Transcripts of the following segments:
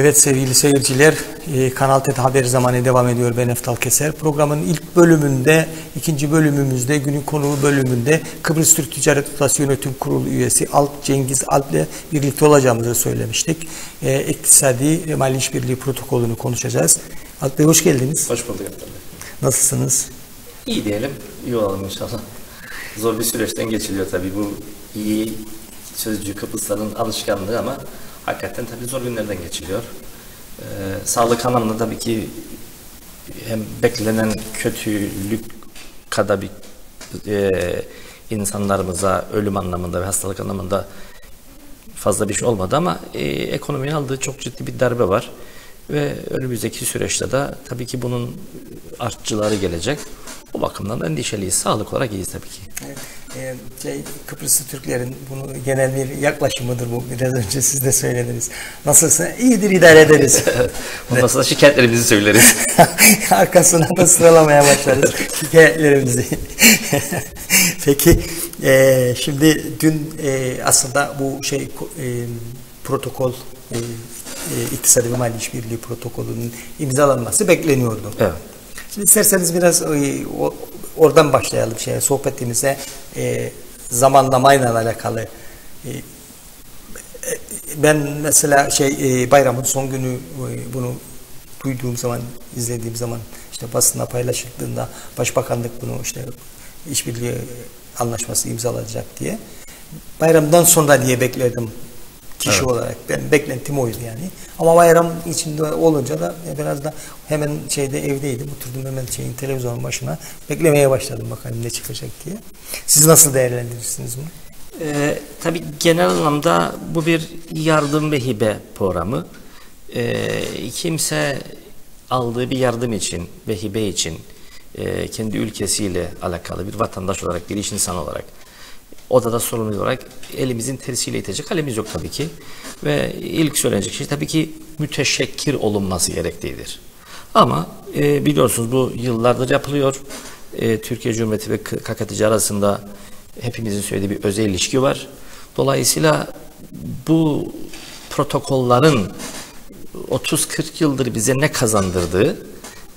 Evet sevgili seyirciler, e, Kanal TET Haber Zamanı devam ediyor. Ben Eftal Keser. Programın ilk bölümünde, ikinci bölümümüzde, günün konuğu bölümünde Kıbrıs Türk Ticaret Odası Yönetim Kurulu üyesi Alp Cengiz Alp'le birlikte olacağımızı söylemiştik. E, İktisadi ve Mali İşbirliği protokolünü konuşacağız. Alp Bey hoş geldiniz. Hoş bulduk Eftal Bey. Nasılsınız? İyi diyelim, iyi olalım inşallah. Zor bir süreçten geçiliyor tabii bu iyi sözcü Kıbrısların alışkanlığı ama hakikaten tabii zor günlerden geçiliyor. Ee, sağlık anlamında tabii ki hem beklenen kötülük kadar bir e, insanlarımıza ölüm anlamında ve hastalık anlamında fazla bir şey olmadı ama e, ekonominin aldığı çok ciddi bir darbe var. Ve önümüzdeki süreçte de tabii ki bunun artçıları gelecek. O bakımdan endişeliyiz. Sağlık olarak iyiyiz tabii ki. Evet, e, şey, Kıbrıslı Türklerin bunu genel bir yaklaşımıdır bu. Biraz önce siz de söylediniz. Nasılsa iyidir idare ederiz. Ondan sonra şikayetlerimizi söyleriz. Arkasına da sıralamaya başlarız şikayetlerimizi. Peki e, şimdi dün e, aslında bu şey e, protokol e, e, İktisadi ve Mali İşbirliği protokolünün imzalanması bekleniyordu. Evet. Şimdi isterseniz biraz e, oradan başlayalım şeye sohbetimize. E, zamanlamayla alakalı. E, e, ben mesela şey e, bayramın son günü e, bunu duyduğum zaman, izlediğim zaman işte basına paylaşıldığında başbakanlık bunu işte işbirliği anlaşması imzalanacak diye. Bayramdan sonra diye bekledim kişi Evet. olarak. Ben beklentim oydu yani. Ama bayram içinde olunca da biraz da hemen şeyde evdeydim. Oturdum hemen şeyin televizyonun başına. Beklemeye başladım bakalım ne çıkacak diye. Siz nasıl değerlendirirsiniz bunu? Ee, tabii genel anlamda bu bir yardım ve hibe programı. Ee, kimse aldığı bir yardım için ve hibe için e, kendi ülkesiyle alakalı bir vatandaş olarak, bir iş insanı olarak odada sorumlu olarak elimizin tersiyle itecek halimiz yok tabii ki. Ve ilk söylenecek şey tabii ki müteşekkir olunması gerektiğidir. Ama e, biliyorsunuz bu yıllardır yapılıyor. E, Türkiye Cumhuriyeti ve KKTC arasında hepimizin söylediği bir özel ilişki var. Dolayısıyla bu protokolların 30-40 yıldır bize ne kazandırdığı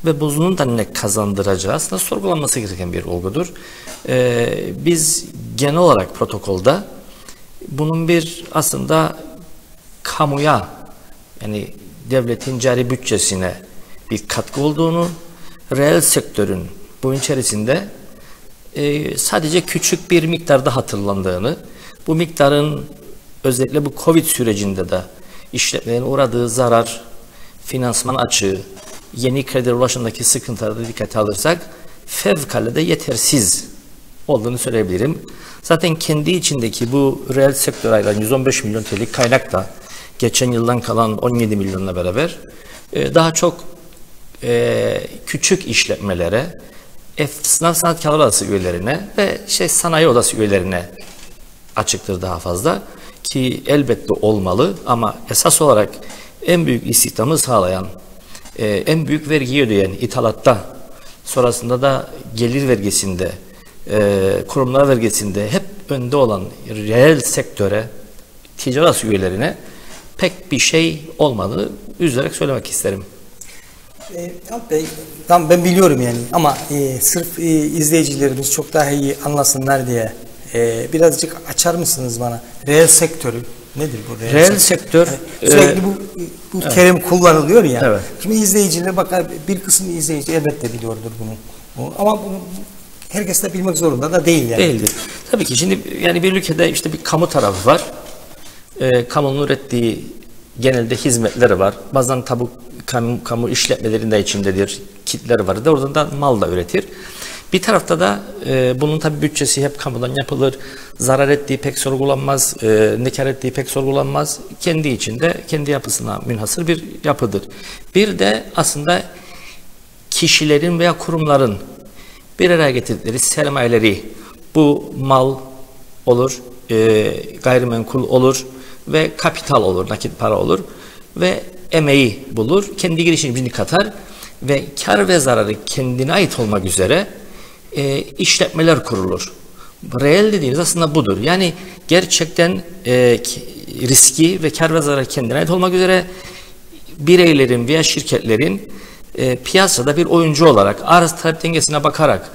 ve bunun da ne kazandıracağı aslında sorgulanması gereken bir olgudur. Ee, biz genel olarak protokolda bunun bir aslında kamuya yani devletin cari bütçesine bir katkı olduğunu, reel sektörün bu içerisinde e, sadece küçük bir miktarda hatırlandığını, bu miktarın özellikle bu Covid sürecinde de işletmelerin uğradığı zarar, finansman açığı, yeni kredi ulaşımdaki sıkıntıları da dikkate alırsak fevkalade yetersiz olduğunu söyleyebilirim. Zaten kendi içindeki bu reel sektör ayıran 115 milyon TL'lik kaynak da geçen yıldan kalan 17 milyonla beraber e, daha çok e, küçük işletmelere, esnaf sanatkarlar odası üyelerine ve şey sanayi odası üyelerine açıktır daha fazla ki elbette olmalı ama esas olarak en büyük istihdamı sağlayan, e, en büyük vergiyi ödeyen ithalatta, sonrasında da gelir vergisinde, e, kurumlar vergisinde hep önde olan reel sektöre, ticaret üyelerine pek bir şey olmadığını üzülerek söylemek isterim. E, Bey, tamam ben biliyorum yani ama e, sırf e, izleyicilerimiz çok daha iyi anlasınlar diye e, birazcık açar mısınız bana? Reel sektörü nedir bu reel, Reel sektör, Yani sürekli e, bu bu terim kullanılıyor ya. Evet. Şimdi izleyiciler bakar bir kısım izleyici elbette biliyordur bunu. Bu- Ama bunu herkes de bilmek zorunda da değil yani. Değildir. Tabii ki şimdi yani bir ülkede işte bir kamu tarafı var. Ee, kamunun ürettiği genelde hizmetleri var. Bazen tabu kamu, kamu işletmelerinde içindedir. Kitler var da oradan da mal da üretir. Bir tarafta da e, bunun tabi bütçesi hep kamudan yapılır. Zarar ettiği pek sorgulanmaz, e, ne ettiği pek sorgulanmaz. Kendi içinde, kendi yapısına münhasır bir yapıdır. Bir de aslında kişilerin veya kurumların bir araya getirdikleri sermayeleri bu mal olur, e, gayrimenkul olur ve kapital olur, nakit para olur ve emeği bulur, kendi girişimcini katar ve kar ve zararı kendine ait olmak üzere e, işletmeler kurulur. Reel dediğimiz aslında budur. Yani gerçekten e, ki- riski ve kar ve zarar kendine ait olmak üzere bireylerin veya şirketlerin e, piyasada bir oyuncu olarak arz talep dengesine bakarak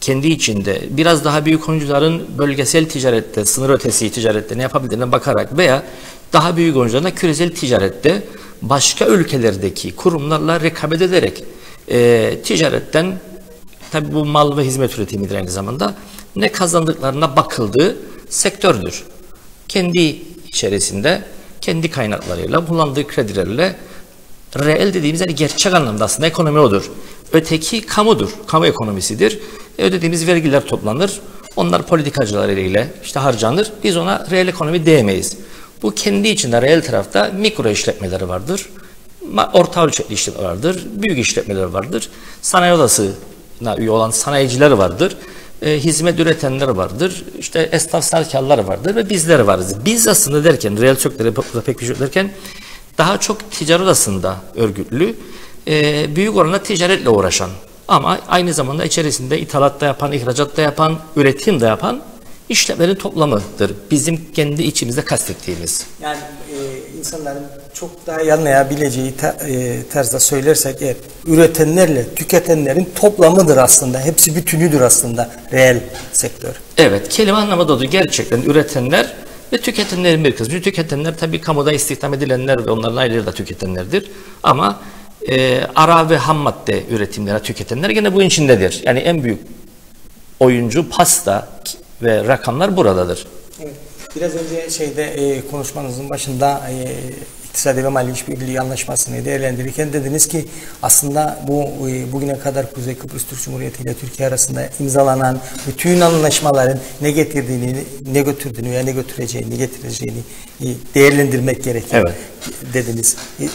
kendi içinde biraz daha büyük oyuncuların bölgesel ticarette, sınır ötesi ticarette ne yapabildiğine bakarak veya daha büyük oyuncuların küresel ticarette başka ülkelerdeki kurumlarla rekabet ederek e, ticaretten tabi bu mal ve hizmet üretimidir aynı zamanda ne kazandıklarına bakıldığı sektördür. Kendi içerisinde kendi kaynaklarıyla kullandığı kredilerle reel dediğimiz yani gerçek anlamda aslında ekonomi odur. Öteki kamudur, kamu ekonomisidir. E, ödediğimiz vergiler toplanır. Onlar politikacılar ile işte harcanır. Biz ona reel ekonomi diyemeyiz. Bu kendi içinde reel tarafta mikro işletmeleri vardır. Orta ölçekli işletmeler vardır. Büyük işletmeler vardır. Sanayi odasına üye olan sanayiciler vardır. E, hizmet üretenler vardır. İşte esnaf sarkarlar vardır ve bizler varız. Biz aslında derken, reel sektörde pek bir şey derken daha çok ticaret odasında örgütlü, e, büyük oranda ticaretle uğraşan ama aynı zamanda içerisinde ithalat da yapan, ihracat da yapan, üretim de yapan işlemlerin toplamıdır. Bizim kendi içimizde kastettiğimiz. Yani e, insanların çok daha iyi anlayabileceği ter, e, tarzda söylersek eğer üretenlerle tüketenlerin toplamıdır aslında. Hepsi bütünüdür aslında reel sektör. Evet kelime anlamı da gerçekten üretenler ve tüketenlerin bir kısmı. Tüketenler tabii kamuda istihdam edilenler ve onların aileleri de tüketenlerdir. Ama e, ara ve ham madde üretimleri tüketenler gene bu içindedir. Yani en büyük oyuncu pasta ve rakamlar buradadır. Evet. Biraz önce şeyde e, konuşmanızın başında e, İktisadi ve Mali İşbirliği Anlaşması'nı değerlendirirken dediniz ki aslında bu e, bugüne kadar Kuzey Kıbrıs Türk Cumhuriyeti ile Türkiye arasında imzalanan bütün anlaşmaların ne getirdiğini, ne götürdüğünü veya ne götüreceğini, ne getireceğini e, değerlendirmek gerekiyor evet. dediniz. E,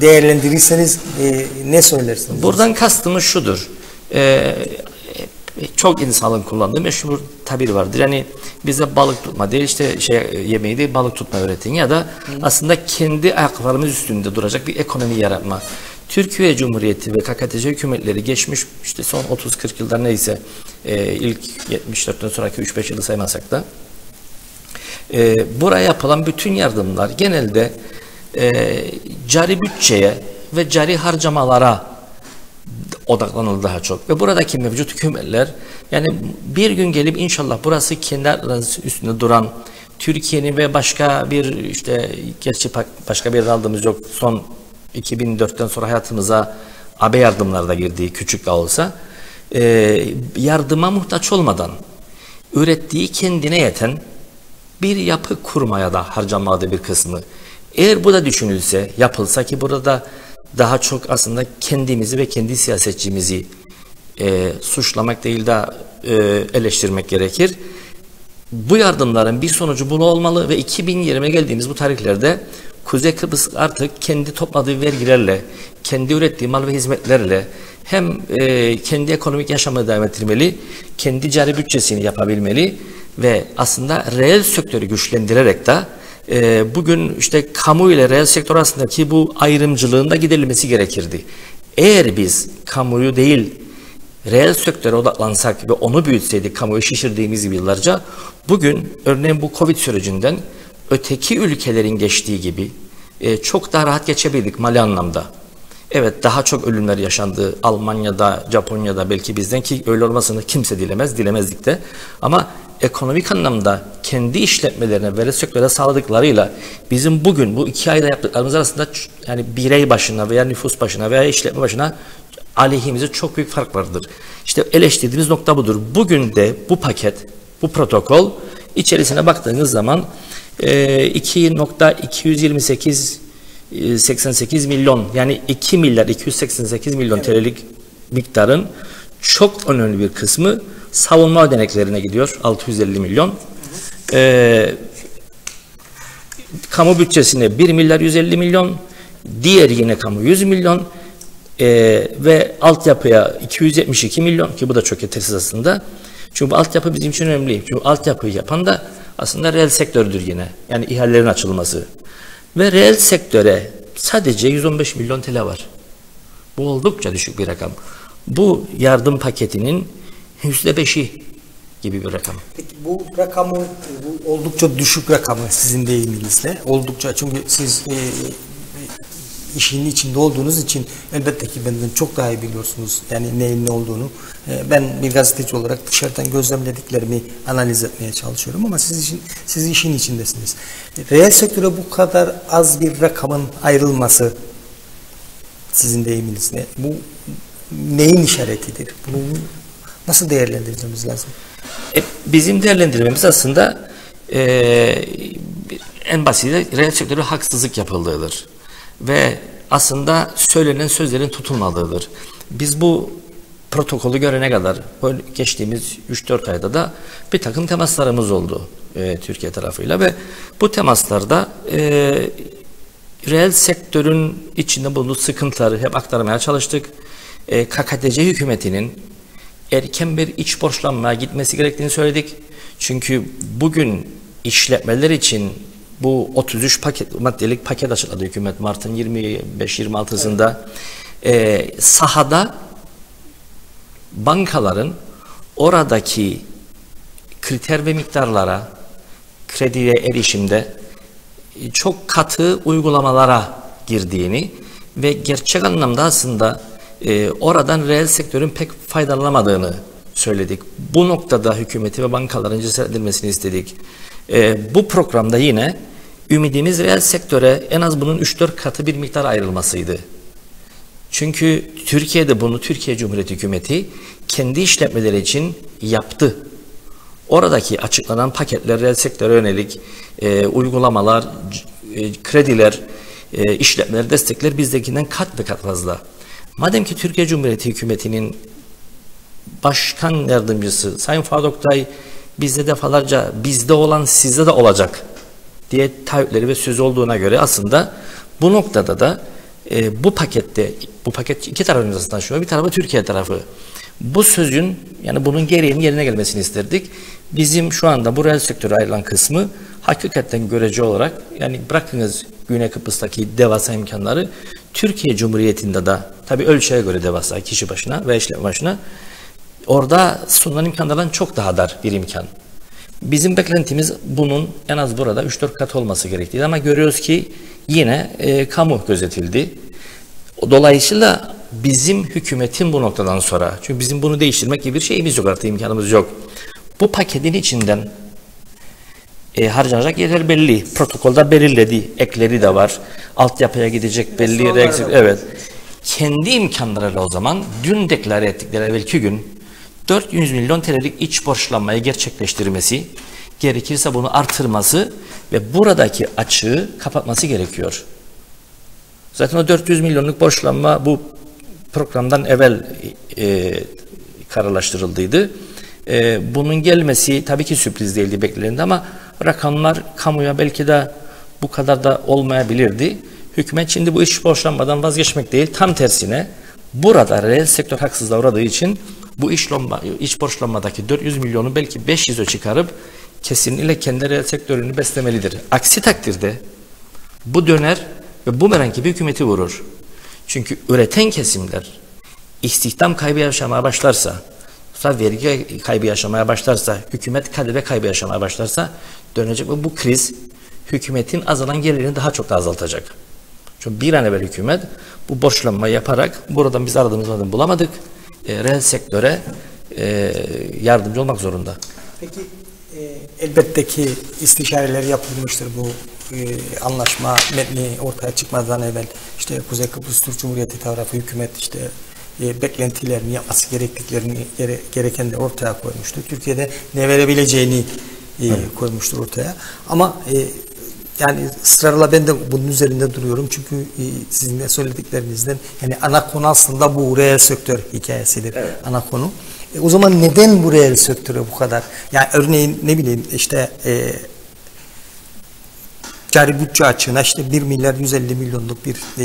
değerlendirirseniz ne söylersiniz? Buradan kastımız şudur. Ee, çok insanın kullandığı meşhur tabir vardır. Yani bize balık tutma değil işte şey yemeği değil balık tutma öğretin ya da aslında kendi ayaklarımız üstünde duracak bir ekonomi yaratma. Türkiye Cumhuriyeti ve KKTC hükümetleri geçmiş işte son 30-40 yılda neyse e, ilk 74'ten sonraki 3-5 yılı saymasak da e, buraya yapılan bütün yardımlar genelde e, cari bütçeye ve cari harcamalara odaklanıldı daha çok. Ve buradaki mevcut hükümetler yani bir gün gelip inşallah burası kendi üstünde duran Türkiye'nin ve başka bir işte gerçi başka bir aldığımız yok son 2004'ten sonra hayatımıza AB yardımlarda girdiği küçük de olsa e, yardıma muhtaç olmadan ürettiği kendine yeten bir yapı kurmaya da harcamadığı bir kısmı. Eğer bu da düşünülse, yapılsa ki burada daha çok aslında kendimizi ve kendi siyasetçimizi e, suçlamak değil de e, eleştirmek gerekir. Bu yardımların bir sonucu bunu olmalı ve 2020'ye geldiğimiz bu tarihlerde Kuzey Kıbrıs artık kendi topladığı vergilerle, kendi ürettiği mal ve hizmetlerle hem e, kendi ekonomik yaşamını devam ettirmeli, kendi cari bütçesini yapabilmeli ve aslında reel sektörü güçlendirerek de e, bugün işte kamu ile reel sektör arasındaki bu ayrımcılığın da giderilmesi gerekirdi. Eğer biz kamuyu değil reel sektöre odaklansak ve onu büyütseydik kamuyu şişirdiğimiz gibi yıllarca bugün örneğin bu Covid sürecinden öteki ülkelerin geçtiği gibi e, çok daha rahat geçebildik mali anlamda. Evet daha çok ölümler yaşandı Almanya'da, Japonya'da belki bizden ki öyle olmasını kimse dilemez, dilemezdik de. Ama ekonomik anlamda kendi işletmelerine ve sektöre sağladıklarıyla bizim bugün bu iki ayda yaptıklarımız arasında yani birey başına veya nüfus başına veya işletme başına aleyhimize çok büyük fark vardır. İşte eleştirdiğimiz nokta budur. Bugün de bu paket, bu protokol içerisine baktığınız zaman e, 2.228 88 e, milyon yani 2 milyar 288 milyon evet. TL'lik miktarın çok önemli bir kısmı savunma ödeneklerine gidiyor 650 milyon. Ee, kamu bütçesine 1 milyar 150 milyon, diğer yine kamu 100 milyon e, ve altyapıya 272 milyon ki bu da çok yetersiz aslında. Çünkü bu altyapı bizim için önemli. Çünkü altyapıyı yapan da aslında reel sektördür yine. Yani ihalelerin açılması. Ve reel sektöre sadece 115 milyon TL var. Bu oldukça düşük bir rakam. Bu yardım paketinin yüzde beşi gibi bir rakam. Peki bu rakamı bu oldukça düşük rakamı sizin deyiminizle oldukça çünkü siz e, işin içinde olduğunuz için elbette ki benden çok daha iyi biliyorsunuz yani neyin ne olduğunu. E, ben bir gazeteci olarak dışarıdan gözlemlediklerimi analiz etmeye çalışıyorum ama siz işin siz işin içindesiniz. Reel sektöre bu kadar az bir rakamın ayrılması sizin deyiminizle bu neyin işaretidir? Bunu nasıl değerlendirmemiz lazım? E, bizim değerlendirmemiz aslında e, en basit reel sektörü haksızlık yapıldığıdır. Ve aslında söylenen sözlerin tutulmadığıdır. Biz bu protokolü görene kadar geçtiğimiz 3-4 ayda da bir takım temaslarımız oldu e, Türkiye tarafıyla ve bu temaslarda e, reel sektörün içinde bulunduğu sıkıntıları hep aktarmaya çalıştık. E, KKTC hükümetinin erken bir iç borçlanmaya gitmesi gerektiğini söyledik. Çünkü bugün işletmeler için bu 33 paket maddelik paket açıkladı hükümet Mart'ın 25-26'sında. Evet. E, sahada bankaların oradaki kriter ve miktarlara krediye erişimde çok katı uygulamalara girdiğini ve gerçek anlamda aslında e, oradan reel sektörün pek faydalanamadığını söyledik. Bu noktada hükümeti ve bankaların cesaretlenmesini istedik. E, bu programda yine ümidimiz reel sektöre en az bunun 3-4 katı bir miktar ayrılmasıydı. Çünkü Türkiye'de bunu Türkiye Cumhuriyeti Hükümeti kendi işletmeleri için yaptı. Oradaki açıklanan paketler reel sektöre yönelik e, uygulamalar, e, krediler, e, işletmeler, destekler bizdekinden kat ve kat fazla. Madem ki Türkiye Cumhuriyeti Hükümeti'nin başkan yardımcısı Sayın Fuat Oktay bizde defalarca bizde olan sizde de olacak diye taahhütleri ve sözü olduğuna göre aslında bu noktada da e, bu pakette bu paket iki tarafın arasında taşıyor. Bir tarafı Türkiye tarafı. Bu sözün yani bunun gereğinin yerine gelmesini isterdik. Bizim şu anda bu reel sektöre ayrılan kısmı hakikaten görece olarak yani bırakınız Güney Kıbrıs'taki devasa imkanları Türkiye Cumhuriyeti'nde de tabi ölçüye göre devasa kişi başına ve işlem başına orada sunulan imkanlardan çok daha dar bir imkan. Bizim beklentimiz bunun en az burada 3-4 kat olması gerektiği ama görüyoruz ki yine e, kamu gözetildi. Dolayısıyla bizim hükümetin bu noktadan sonra çünkü bizim bunu değiştirmek gibi bir şeyimiz yok artık imkanımız yok. Bu paketin içinden e, harcanacak yerler belli. Protokolda belirledi. Ekleri de var. Altyapıya gidecek belli. Evet. Kendi imkanlarıyla o zaman dün deklare ettikleri evvelki gün 400 milyon TL'lik iç borçlanmayı gerçekleştirmesi, gerekirse bunu artırması ve buradaki açığı kapatması gerekiyor. Zaten o 400 milyonluk borçlanma bu programdan evvel e, kararlaştırıldıydı. E, bunun gelmesi tabii ki sürpriz değildi beklendi ama rakamlar kamuya belki de bu kadar da olmayabilirdi. Hükümet şimdi bu iş borçlanmadan vazgeçmek değil, tam tersine burada reel sektör haksızlığa uğradığı için bu iş, lomba, iş borçlanmadaki 400 milyonu belki 500'e çıkarıp kesinlikle kendi reel sektörünü beslemelidir. Aksi takdirde bu döner ve bu merak gibi hükümeti vurur. Çünkü üreten kesimler istihdam kaybı yaşamaya başlarsa, sonra vergi kaybı yaşamaya başlarsa, hükümet kademe kaybı yaşamaya başlarsa dönecek ve bu kriz hükümetin azalan gelirini daha çok da azaltacak. Çünkü bir an evvel hükümet bu borçlanma yaparak buradan biz aradığımız adımı bulamadık. E, reel sektöre e, yardımcı olmak zorunda. Peki e, elbette ki istişareler yapılmıştır bu e, anlaşma metni ortaya çıkmadan evvel işte Kuzey Kıbrıs Türk Cumhuriyeti tarafı hükümet işte e, beklentilerini yapması gerektiklerini gere, gereken de ortaya koymuştu. Türkiye'de ne verebileceğini e, koymuştur ortaya. Ama e, yani ısrarla ben de bunun üzerinde duruyorum çünkü e, sizin de söylediklerinizden yani ana konu aslında bu reel sektör hikayesidir. Evet. Ana konu. E, o zaman neden bu reel sektöre bu kadar? Yani örneğin ne bileyim işte e, cari bütçe açığına işte 1 milyar 150 milyonluk bir e,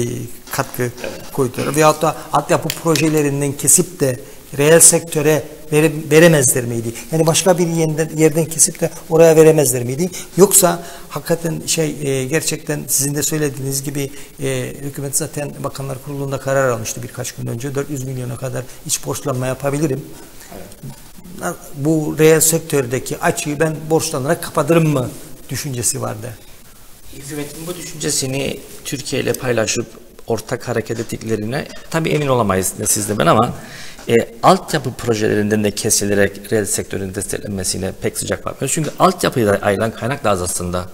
katkı evet. koydular. Veyahut da altyapı projelerinden kesip de reel sektöre vere, veremezler miydi? Yani başka bir yerden, yerden kesip de oraya veremezler miydi? Yoksa hakikaten şey e, gerçekten sizin de söylediğiniz gibi e, hükümet zaten Bakanlar Kurulu'nda karar almıştı birkaç gün önce. 400 milyona kadar iç borçlanma yapabilirim. Evet. Bu reel sektördeki açığı ben borçlanarak kapatırım mı düşüncesi vardı. Hükümetin bu düşüncesini Türkiye ile paylaşıp ortak hareket ettiklerine tabii emin olamayız ne siz de ben ama e, altyapı projelerinden de kesilerek reel sektörün desteklenmesine pek sıcak bakmıyoruz. Çünkü altyapıya ayrılan kaynak da az aslında.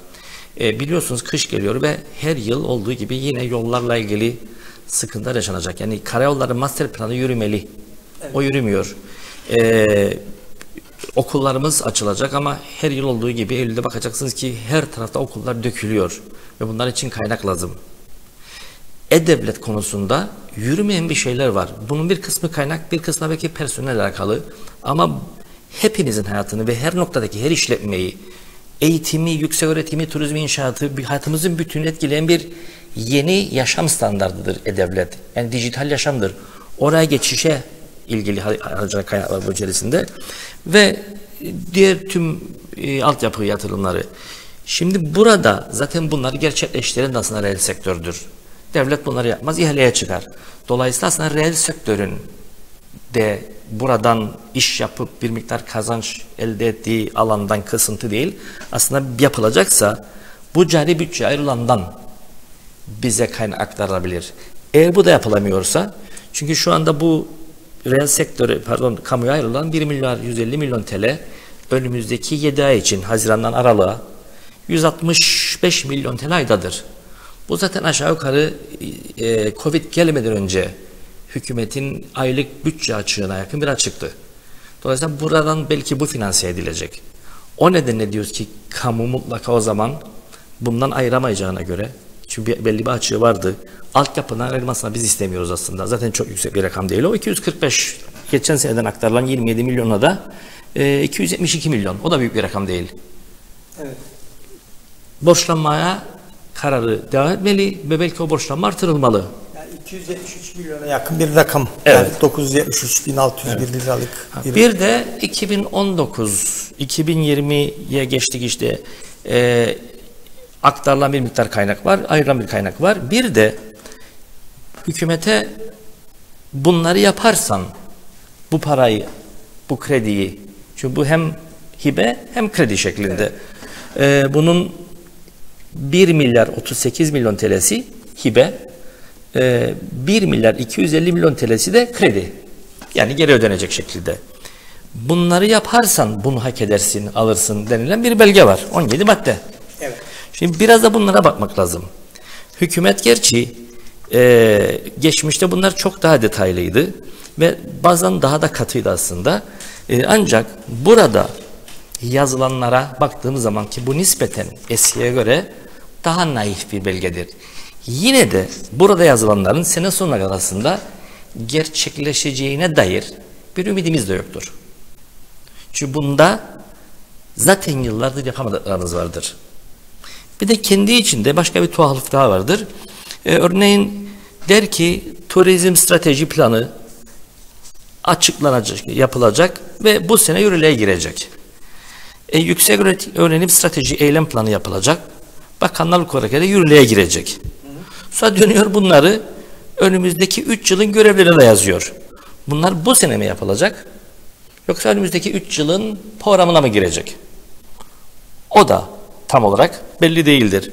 E, biliyorsunuz kış geliyor ve her yıl olduğu gibi yine yollarla ilgili sıkıntılar yaşanacak. Yani karayolları master planı yürümeli. Evet. O yürümüyor. E, okullarımız açılacak ama her yıl olduğu gibi Eylül'de bakacaksınız ki her tarafta okullar dökülüyor ve bunlar için kaynak lazım. E-Devlet konusunda yürümeyen bir şeyler var. Bunun bir kısmı kaynak, bir kısmı belki personel alakalı. Ama hepinizin hayatını ve her noktadaki her işletmeyi, eğitimi, yüksek öğretimi, turizmi, inşaatı, hayatımızın bütününü etkileyen bir yeni yaşam standartıdır E-Devlet. Yani dijital yaşamdır. Oraya geçişe ilgili harcanan kaynaklar bu içerisinde ve diğer tüm e, altyapı yatırımları. Şimdi burada zaten bunları gerçekleştiren de aslında reel sektördür. Devlet bunları yapmaz, ihaleye çıkar. Dolayısıyla aslında reel sektörün de buradan iş yapıp bir miktar kazanç elde ettiği alandan kısıntı değil. Aslında yapılacaksa bu cari bütçe ayrılandan bize kaynak aktarılabilir. Eğer bu da yapılamıyorsa çünkü şu anda bu reel sektörü pardon kamuya ayrılan 1 milyar 150 milyon TL önümüzdeki 7 ay için Haziran'dan Aralık'a 165 milyon TL aydadır. Bu zaten aşağı yukarı e, Covid gelmeden önce hükümetin aylık bütçe açığına yakın bir açıktı. Dolayısıyla buradan belki bu finanse edilecek. O nedenle diyoruz ki kamu mutlaka o zaman bundan ayıramayacağına göre çünkü belli bir açığı vardı. Altyapından ayrılmasına biz istemiyoruz aslında. Zaten çok yüksek bir rakam değil o. 245 geçen seneden aktarılan 27 milyona da e, 272 milyon. O da büyük bir rakam değil. Evet. Borçlanmaya kararı devam etmeli ve belki o borçlanma artırılmalı. Yani 273 milyona yakın bir rakam. Evet. Yani 973 1601 evet. liralık. Bir... bir de 2019 2020'ye geçtik işte. E, aktarılan bir miktar kaynak var, ayrılan bir kaynak var. Bir de hükümete bunları yaparsan bu parayı, bu krediyi, çünkü bu hem hibe hem kredi şeklinde. Evet. Ee, bunun 1 milyar 38 milyon TL'si hibe, e, 1 milyar 250 milyon TL'si de kredi. Yani geri ödenecek şekilde. Bunları yaparsan bunu hak edersin, alırsın denilen bir belge var. 17 madde. Evet. Şimdi biraz da bunlara bakmak lazım. Hükümet gerçi e, geçmişte bunlar çok daha detaylıydı ve bazen daha da katıydı aslında. E, ancak burada yazılanlara baktığımız zaman ki bu nispeten eskiye göre daha naif bir belgedir. Yine de burada yazılanların sene sonuna kadar aslında gerçekleşeceğine dair bir ümidimiz de yoktur. Çünkü bunda zaten yıllardır yapamadıklarınız vardır. Bir de kendi içinde başka bir tuhaflık daha vardır. Ee, örneğin der ki turizm strateji planı açıklanacak, yapılacak ve bu sene yürürlüğe girecek. E, yüksek öğrenim strateji eylem planı yapılacak. Bakanlar olarak da yürürlüğe girecek. Sonra dönüyor bunları önümüzdeki 3 yılın görevlerine yazıyor. Bunlar bu sene mi yapılacak? Yoksa önümüzdeki 3 yılın programına mı girecek? O da tam olarak belli değildir.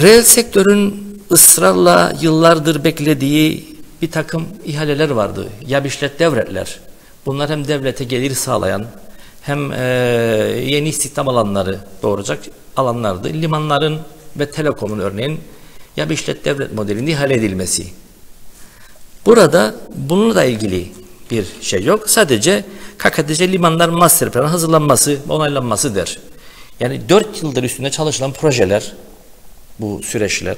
Reel sektörün ısrarla yıllardır beklediği bir takım ihaleler vardı. Yabişlet devletler. Bunlar hem devlete gelir sağlayan hem e, yeni istihdam alanları doğuracak alanlardı. Limanların ve telekomun örneğin Yabişlet devlet modelinde ihale edilmesi. Burada bununla ilgili bir şey yok. Sadece KKTC limanlar master plan hazırlanması, onaylanması der. Yani dört yıldır üstünde çalışılan projeler, bu süreçler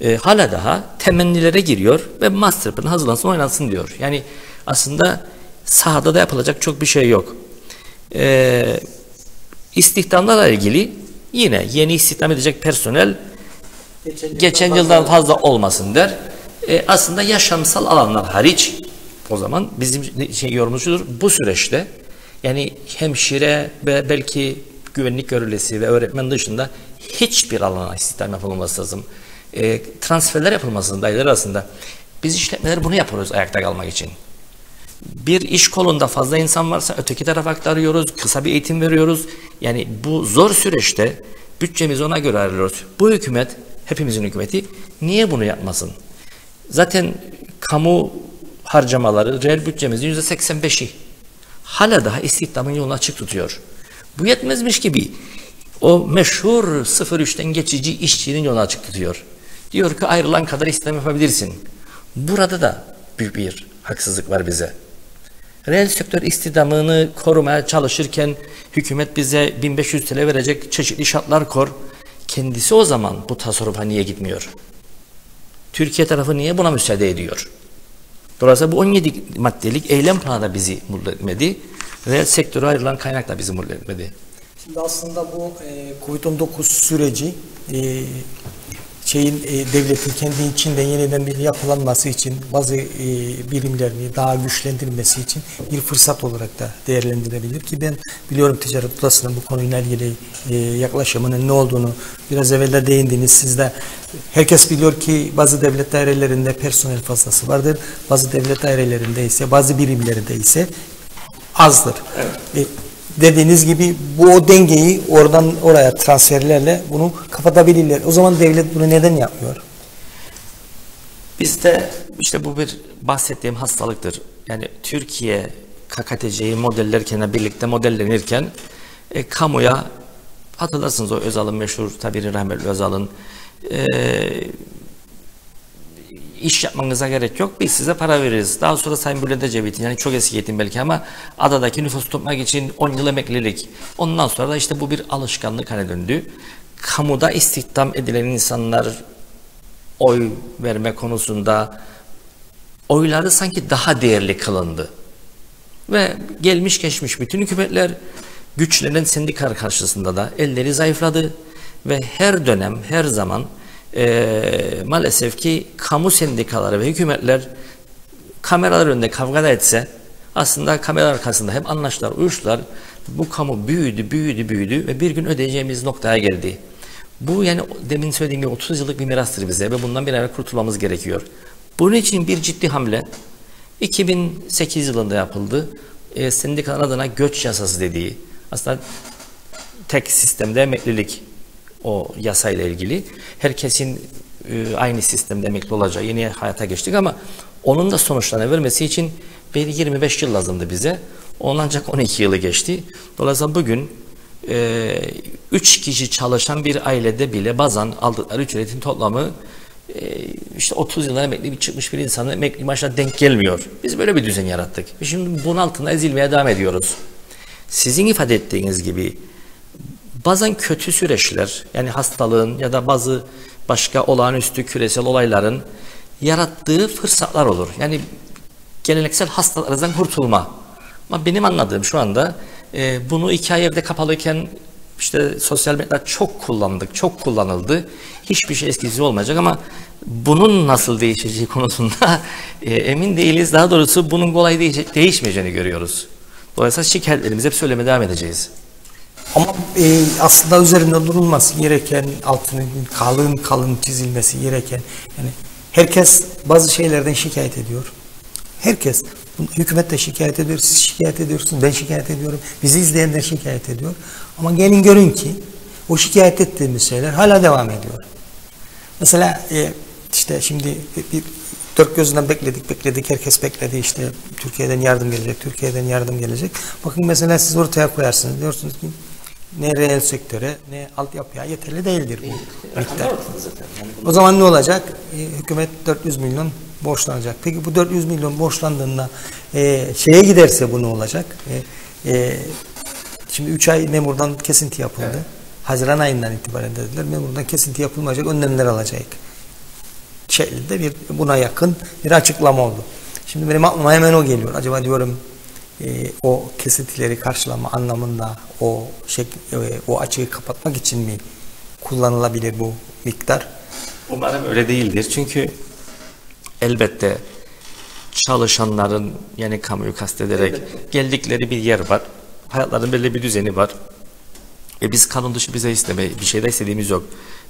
e, hala daha temennilere giriyor ve master plan hazırlansın oynansın diyor. Yani aslında sahada da yapılacak çok bir şey yok. E, istihdamlarla ilgili yine yeni istihdam edecek personel geçen, geçen yıldan fazla olmasın der. E, aslında yaşamsal alanlar hariç o zaman bizim şey yorumumuz şudur. Bu süreçte yani hemşire ve belki güvenlik görevlisi ve öğretmen dışında hiçbir alana istihdam yapılması lazım. E, transferler yapılması lazım dayılar arasında. Biz işletmeler bunu yapıyoruz ayakta kalmak için. Bir iş kolunda fazla insan varsa öteki tarafa aktarıyoruz, kısa bir eğitim veriyoruz. Yani bu zor süreçte bütçemizi ona göre ayırıyoruz. Bu hükümet hepimizin hükümeti niye bunu yapmasın? Zaten kamu harcamaları reel bütçemizin yüzde 85'i hala daha istihdamın yolunu açık tutuyor. Bu yetmezmiş gibi o meşhur 03'ten geçici işçinin yolunu açık tutuyor. Diyor ki ayrılan kadar istihdam yapabilirsin. Burada da büyük bir haksızlık var bize. Reel sektör istihdamını korumaya çalışırken hükümet bize 1500 TL verecek çeşitli şartlar kor. Kendisi o zaman bu tasarrufa niye gitmiyor? Türkiye tarafı niye buna müsaade ediyor? Dolayısıyla bu 17 maddelik eylem planı da bizi mutlu etmedi. Reel sektöre ayrılan kaynak da bizi mutlu etmedi. Şimdi aslında bu e, Covid-19 süreci e, şeyin e, devletin kendi içinde yeniden bir yapılanması için bazı e, birimlerini daha güçlendirmesi için bir fırsat olarak da değerlendirebilir ki ben biliyorum ticaret odasının bu konuyla ilgili e, yaklaşımının ne olduğunu biraz evvel de değindiniz siz de herkes biliyor ki bazı devlet dairelerinde personel fazlası vardır bazı devlet dairelerinde ise bazı birimlerinde ise azdır. Evet. E, dediğiniz gibi bu o dengeyi oradan oraya transferlerle bunu kapatabilirler. O zaman devlet bunu neden yapmıyor? Bizde işte bu bir bahsettiğim hastalıktır. Yani Türkiye KKTC'yi modellerken birlikte modellenirken e, kamuya hatırlarsınız o Özal'ın meşhur tabiri rahmetli Özal'ın e, iş yapmanıza gerek yok. Biz size para veririz. Daha sonra Sayın Bülent Ecevit'in yani çok eski yetim belki ama adadaki nüfus tutmak için 10 yıl emeklilik. Ondan sonra da işte bu bir alışkanlık haline döndü. Kamuda istihdam edilen insanlar oy verme konusunda oyları sanki daha değerli kılındı. Ve gelmiş geçmiş bütün hükümetler güçlenen sendikalar karşısında da elleri zayıfladı ve her dönem her zaman e, maalesef ki kamu sendikaları ve hükümetler kameralar önünde kavga da etse aslında kameralar arkasında hem anlaştılar, uyuştular. Bu kamu büyüdü, büyüdü, büyüdü ve bir gün ödeyeceğimiz noktaya geldi. Bu yani demin söylediğim gibi 30 yıllık bir mirastır bize ve bundan bir ara kurtulmamız gerekiyor. Bunun için bir ciddi hamle 2008 yılında yapıldı. E, sendikalar adına göç yasası dediği aslında tek sistemde emeklilik o yasayla ilgili. Herkesin e, aynı sistemde emekli olacağı yeni hayata geçtik ama onun da sonuçlarını vermesi için belli 25 yıl lazımdı bize. Onun ancak 12 yılı geçti. Dolayısıyla bugün e, 3 kişi çalışan bir ailede bile bazen aldıkları ücretin toplamı e, işte 30 yıldan emekli bir çıkmış bir insanın emekli maaşına denk gelmiyor. Biz böyle bir düzen yarattık. Şimdi bunun altında ezilmeye devam ediyoruz. Sizin ifade ettiğiniz gibi Bazen kötü süreçler yani hastalığın ya da bazı başka olağanüstü küresel olayların yarattığı fırsatlar olur. Yani geleneksel hastalardan kurtulma. Ama benim anladığım şu anda e, bunu iki ay evde kapalıyken işte sosyal medya çok kullandık, çok kullanıldı. Hiçbir şey eskisi olmayacak ama bunun nasıl değişeceği konusunda e, emin değiliz. Daha doğrusu bunun kolay değiş değişmeyeceğini görüyoruz. Dolayısıyla şikayetlerimizi hep söylemeye devam edeceğiz. Ama e, aslında üzerinde durulması gereken, altının kalın kalın çizilmesi gereken, yani herkes bazı şeylerden şikayet ediyor. Herkes, hükümet de şikayet ediyor, siz şikayet ediyorsunuz, ben şikayet ediyorum, bizi izleyenler şikayet ediyor. Ama gelin görün ki o şikayet ettiğimiz şeyler hala devam ediyor. Mesela e, işte şimdi bir, bir dört gözünden bekledik, bekledik, herkes bekledi işte Türkiye'den yardım gelecek, Türkiye'den yardım gelecek. Bakın mesela siz ortaya koyarsınız, diyorsunuz ki ne reel sektöre ne altyapıya yeterli değildir bu miktar. O zaman ne olacak? E, hükümet 400 milyon borçlanacak. Peki bu 400 milyon borçlandığında e, şeye giderse bu ne olacak? E, e, şimdi 3 ay memurdan kesinti yapıldı. Evet. Haziran ayından itibaren dediler memurdan kesinti yapılmayacak önlemler alacak. Şeklinde bir buna yakın bir açıklama oldu. Şimdi benim aklıma hemen o geliyor. Acaba diyorum e, o kesintileri karşılama anlamında o şey, e, o açığı kapatmak için mi kullanılabilir bu miktar? Umarım öyle değildir. Çünkü elbette çalışanların yani kamuyu kastederek elbette. geldikleri bir yer var. Hayatların belli bir düzeni var. Ve biz kanun dışı bize isteme, bir şeyde istediğimiz yok.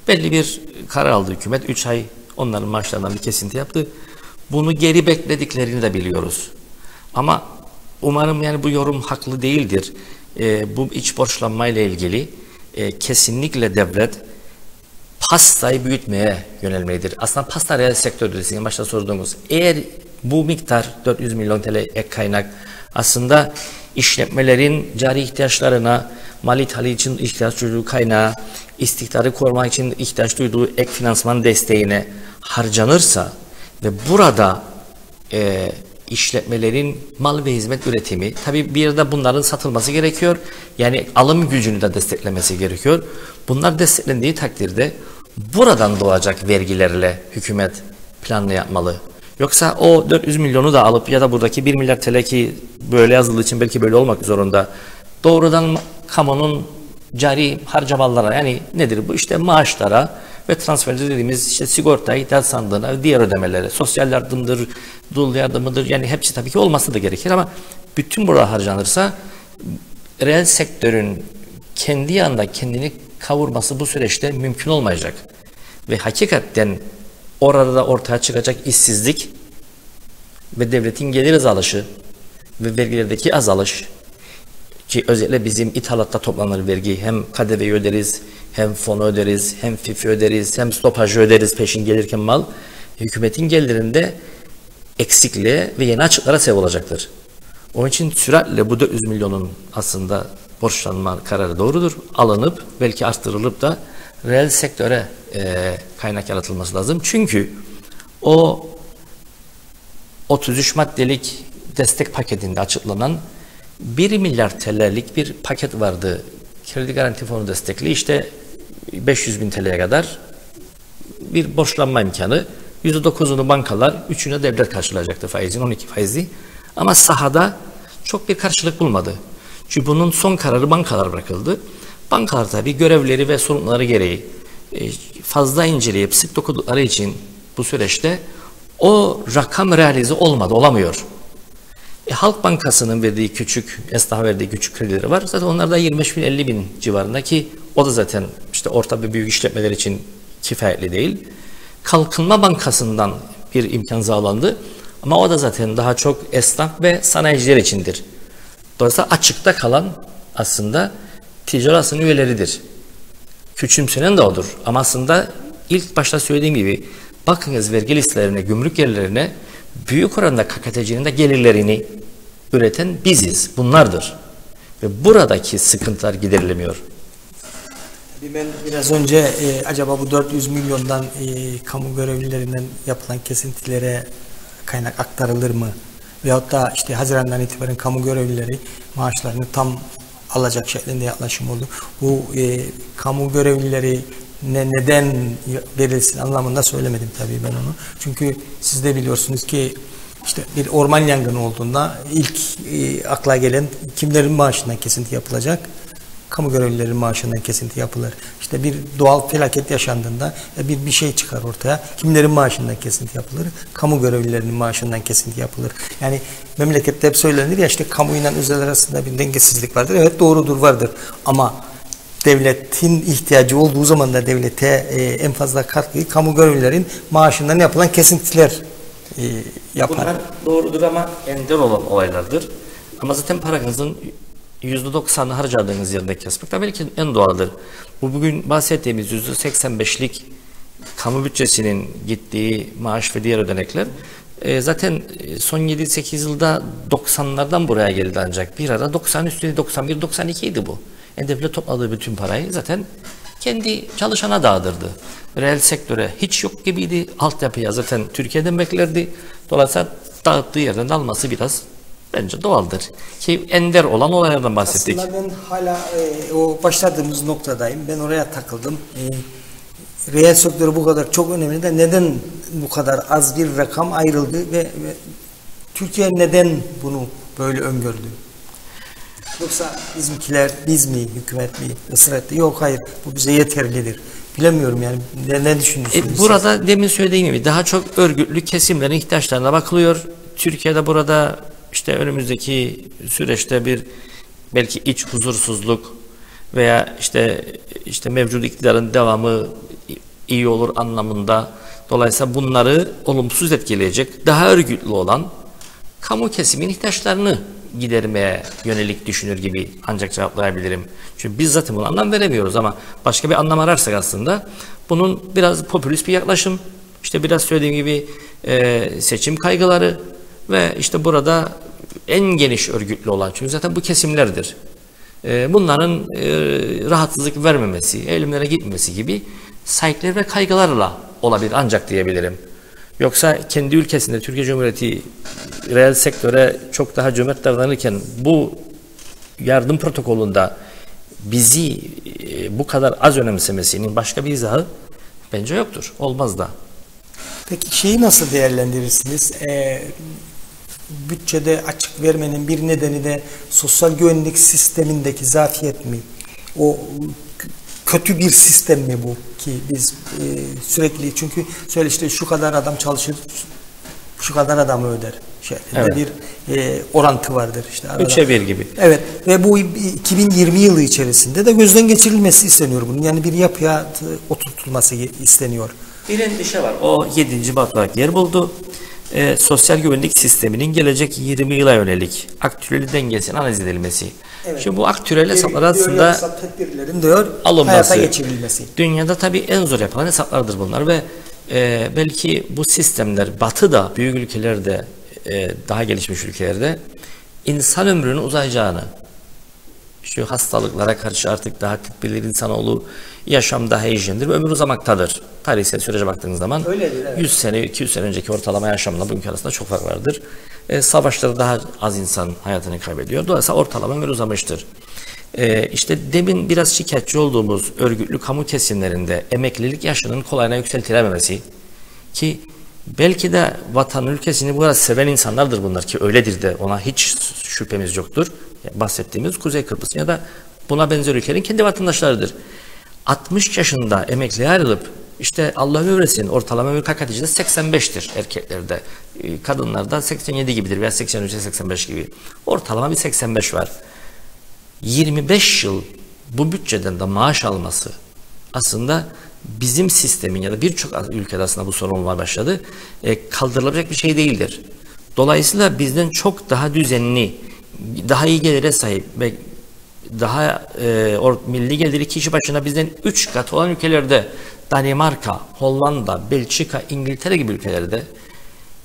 Belli bir karar aldı hükümet. Üç ay onların maaşlarından bir kesinti yaptı. Bunu geri beklediklerini de biliyoruz. Ama Umarım yani bu yorum haklı değildir. E, bu iç borçlanma ile ilgili e, kesinlikle devlet pastayı büyütmeye yönelmelidir. Aslında pasta reel sektörü sizin başta sorduğunuz. Eğer bu miktar 400 milyon TL ek kaynak aslında işletmelerin cari ihtiyaçlarına, mali ithali için ihtiyaç duyduğu kaynağı, istikrarı korumak için ihtiyaç duyduğu ek finansman desteğine harcanırsa ve burada e, işletmelerin mal ve hizmet üretimi, tabi bir yerde bunların satılması gerekiyor. Yani alım gücünü de desteklemesi gerekiyor. Bunlar desteklendiği takdirde buradan doğacak vergilerle hükümet planlı yapmalı. Yoksa o 400 milyonu da alıp ya da buradaki 1 milyar TL ki böyle yazıldığı için belki böyle olmak zorunda. Doğrudan kamunun cari harcamalara yani nedir bu işte maaşlara ve transfer dediğimiz işte sigorta, ihtiyaç sandığına, diğer ödemelere, sosyal yardımdır, dul yardımıdır yani hepsi tabii ki olması da gerekir ama bütün burada harcanırsa reel sektörün kendi yanında kendini kavurması bu süreçte mümkün olmayacak. Ve hakikaten orada da ortaya çıkacak işsizlik ve devletin gelir azalışı ve vergilerdeki azalış ki özellikle bizim ithalatta toplanır vergi hem KDV öderiz hem fonu öderiz hem FIF'i öderiz hem stopajı öderiz peşin gelirken mal hükümetin gelirinde eksikliğe ve yeni açıklara sebep olacaktır. Onun için süratle bu 400 milyonun aslında borçlanma kararı doğrudur. Alınıp belki arttırılıp da reel sektöre e, kaynak yaratılması lazım. Çünkü o 33 maddelik destek paketinde açıklanan 1 milyar TL'lik bir paket vardı. Kredi Garanti Fonu destekli işte 500 bin TL'ye kadar bir borçlanma imkanı. %9'unu bankalar, 3'ünü devlet karşılayacaktı faizin, 12 faizi. Ama sahada çok bir karşılık bulmadı. Çünkü bunun son kararı bankalar bırakıldı. Bankalar tabii görevleri ve sorumluları gereği e, fazla inceleyip sık dokudukları için bu süreçte o rakam realize olmadı, olamıyor. E, Halk Bankası'nın verdiği küçük, esnafa verdiği küçük kredileri var. Zaten onlar da 25 bin 50 bin civarında ki o da zaten işte orta ve büyük işletmeler için kifayetli değil. Kalkınma Bankası'ndan bir imkan sağlandı. Ama o da zaten daha çok esnaf ve sanayiciler içindir. Dolayısıyla açıkta kalan aslında ticaret üyeleridir. Küçümsenen de odur. Ama aslında ilk başta söylediğim gibi bakınız vergi listelerine, gümrük yerlerine büyük oranda KKTC'nin de gelirlerini üreten biziz. Bunlardır. Ve buradaki sıkıntılar giderilemiyor. Ben biraz önce e, acaba bu 400 milyondan e, kamu görevlilerinden yapılan kesintilere kaynak aktarılır mı? Veyahut da işte Haziran'dan itibaren kamu görevlileri maaşlarını tam alacak şeklinde yaklaşım oldu. Bu e, kamu görevlileri ne neden verilsin anlamında söylemedim tabii ben onu. Çünkü siz de biliyorsunuz ki işte bir orman yangını olduğunda ilk e, akla gelen kimlerin maaşından kesinti yapılacak? Kamu görevlilerinin maaşından kesinti yapılır. İşte bir doğal felaket yaşandığında e, bir bir şey çıkar ortaya. Kimlerin maaşından kesinti yapılır? Kamu görevlilerinin maaşından kesinti yapılır. Yani memlekette hep söylenir ya işte kamuyla özel arasında bir dengesizlik vardır. Evet doğrudur vardır. Ama devletin ihtiyacı olduğu zaman da devlete e, en fazla katkıyı kamu görevlilerin maaşından yapılan kesintiler e, yapar. Bunlar doğrudur ama ender olan olaylardır. Ama zaten paranızın %90'ını harcadığınız yerinde kesmek de belki en doğaldır. Bu bugün bahsettiğimiz %85'lik kamu bütçesinin gittiği maaş ve diğer ödenekler e, zaten son 7-8 yılda 90'lardan buraya geldi ancak bir ara 90 üstüne 91 92 idi bu. Yani devlet topladığı bütün parayı zaten kendi çalışana dağıdırdı. Reel sektöre hiç yok gibiydi. Altyapıya zaten Türkiye'den beklerdi. Dolayısıyla dağıttığı yerden alması biraz bence doğaldır. Ki ender olan olaylardan bahsettik. Aslında ben hala e, o başladığımız noktadayım. Ben oraya takıldım. E, reel sektörü bu kadar çok önemli de neden bu kadar az bir rakam ayrıldı ve, ve Türkiye neden bunu böyle öngördü? Yoksa bizimkiler biz mi, hükümet mi ısrar? Yok hayır bu bize yeterlidir. Bilemiyorum yani ne, ne düşünüyorsunuz? E, burada siz? demin söylediğim gibi daha çok örgütlü kesimlerin ihtiyaçlarına bakılıyor. Türkiye'de burada işte önümüzdeki süreçte bir belki iç huzursuzluk veya işte işte mevcut iktidarın devamı iyi olur anlamında dolayısıyla bunları olumsuz etkileyecek daha örgütlü olan kamu kesimin ihtiyaçlarını gidermeye yönelik düşünür gibi ancak cevaplayabilirim. Çünkü biz zaten bunu anlam veremiyoruz ama başka bir anlam ararsak aslında bunun biraz popülist bir yaklaşım. İşte biraz söylediğim gibi e, seçim kaygıları ve işte burada en geniş örgütlü olan çünkü zaten bu kesimlerdir. E, bunların e, rahatsızlık vermemesi, eğilimlere gitmemesi gibi saygılar ve kaygılarla olabilir ancak diyebilirim. Yoksa kendi ülkesinde Türkiye Cumhuriyeti reel sektöre çok daha cömert davranırken bu yardım protokolünde bizi e, bu kadar az önemsemesinin başka bir izahı bence yoktur. Olmaz da. Peki şeyi nasıl değerlendirirsiniz? Ee, bütçede açık vermenin bir nedeni de sosyal güvenlik sistemindeki zafiyet mi? O kötü bir sistem mi bu ki biz e, sürekli çünkü söyle işte şu kadar adam çalışır şu kadar adamı öder şeklinde Evet. bir e, orantı vardır işte. arada. Üçe bir gibi. Evet ve bu 2020 yılı içerisinde de gözden geçirilmesi isteniyor bunun. Yani bir yapıya oturtulması isteniyor. Bir endişe var. O 7. bat olarak yer buldu. Ee, sosyal güvenlik sisteminin gelecek 20 yıla yönelik aktüeli dengesinin analiz edilmesi. Evet. Şimdi bu aktüel hesaplar aslında yasal tedbirlerin diyor alınması. hayata geçirilmesi. Dünyada tabii en zor yapılan hesaplardır bunlar ve e, belki bu sistemler batıda, büyük ülkelerde, e, daha gelişmiş ülkelerde insan ömrünün uzayacağını, şu hastalıklara karşı artık daha tedbirli insanoğlu yaşam daha hijyendir ve ömür uzamaktadır. Tarihsel sürece baktığınız zaman Öyledir, evet. 100 sene, 200 sene önceki ortalama yaşamla bugünkü arasında çok fark vardır. E, savaşlarda daha az insan hayatını kaybediyor. Dolayısıyla ortalama ömür uzamıştır. E, işte demin biraz şikayetçi olduğumuz örgütlü kamu kesimlerinde emeklilik yaşının kolayına yükseltilememesi ki belki de vatan ülkesini bu kadar seven insanlardır bunlar ki öyledir de ona hiç şüphemiz yoktur. Yani bahsettiğimiz Kuzey Kıbrıs ya da buna benzer ülkelerin kendi vatandaşlarıdır. 60 yaşında emekliye ayrılıp işte Allah ömretsin ortalama ömür de 85'tir erkeklerde. Ee, Kadınlarda 87 gibidir veya 83-85 gibi. Ortalama bir 85 var. 25 yıl bu bütçeden de maaş alması aslında bizim sistemin ya da birçok ülkede aslında bu sorun olmaya başladı. E, kaldırılabilecek bir şey değildir. Dolayısıyla bizden çok daha düzenli, daha iyi gelire sahip ve daha e, or, milli geliri kişi başına bizden 3 kat olan ülkelerde Danimarka, Hollanda, Belçika, İngiltere gibi ülkelerde